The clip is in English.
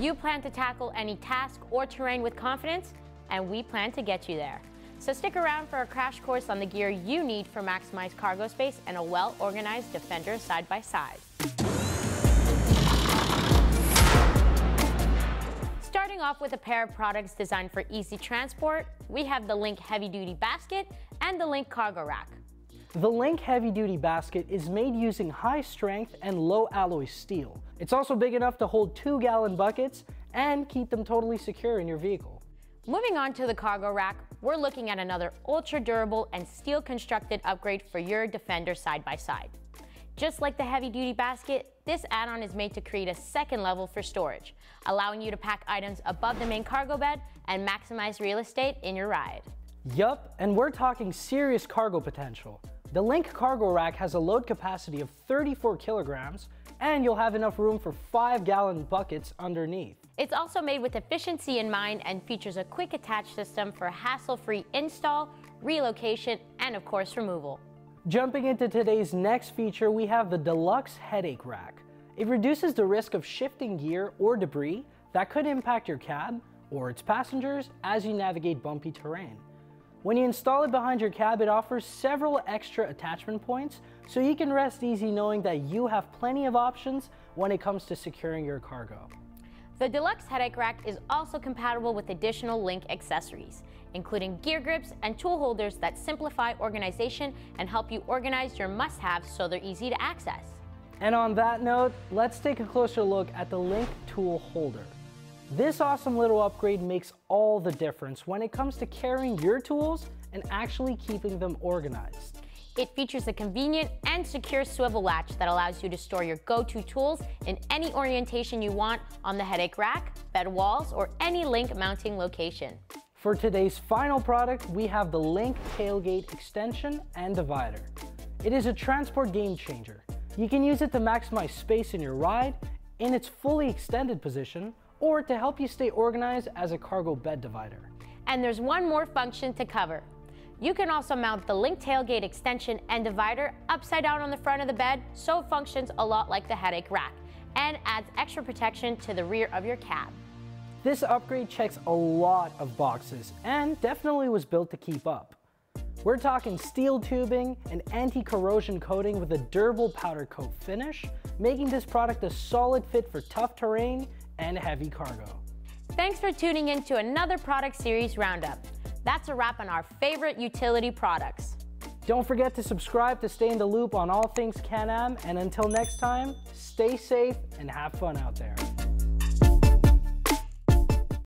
You plan to tackle any task or terrain with confidence, and we plan to get you there. So stick around for a crash course on the gear you need for maximized cargo space and a well-organized Defender side-by-side. Starting off with a pair of products designed for easy transport, we have the LinQ Heavy Duty Basket and the LinQ Cargo Rack. The LinQ Heavy Duty Basket is made using high strength and low alloy steel. It's also big enough to hold two gallon buckets and keep them totally secure in your vehicle. Moving on to the cargo rack, we're looking at another ultra durable and steel constructed upgrade for your Defender side by side. Just like the heavy duty basket, this add-on is made to create a second level for storage, allowing you to pack items above the main cargo bed and maximize real estate in your ride. Yup, and we're talking serious cargo potential. The LinQ Cargo Rack has a load capacity of 34 kilograms, and you'll have enough room for 5 gallon buckets underneath. It's also made with efficiency in mind and features a quick attach system for hassle-free install, relocation, and of course removal. Jumping into today's next feature, we have the Deluxe Headache Rack. It reduces the risk of shifting gear or debris that could impact your cab or its passengers as you navigate bumpy terrain. When you install it behind your cab, it offers several extra attachment points, so you can rest easy knowing that you have plenty of options when it comes to securing your cargo. The Deluxe Headache Rack is also compatible with additional LinQ accessories, including gear grips and tool holders that simplify organization and help you organize your must-haves so they're easy to access. And on that note, let's take a closer look at the LinQ tool holder. This awesome little upgrade makes all the difference when it comes to carrying your tools and actually keeping them organized. It features a convenient and secure swivel latch that allows you to store your go-to tools in any orientation you want on the headache rack, bed walls, or any LinQ mounting location. For today's final product, we have the LinQ Tailgate Extension and Divider. It is a transport game changer. You can use it to maximize space in your ride in its fully extended position or to help you stay organized as a cargo bed divider. And there's one more function to cover. You can also mount the LinQ tailgate extension and divider upside down on the front of the bed so it functions a lot like the headache rack and adds extra protection to the rear of your cab. This upgrade checks a lot of boxes and definitely was built to keep up. We're talking steel tubing and anti-corrosion coating with a durable powder coat finish, making this product a solid fit for tough terrain and heavy cargo. Thanks for tuning in to another product series roundup. That's a wrap on our favorite utility products. Don't forget to subscribe to stay in the loop on all things Can-Am, and until next time, stay safe and have fun out there.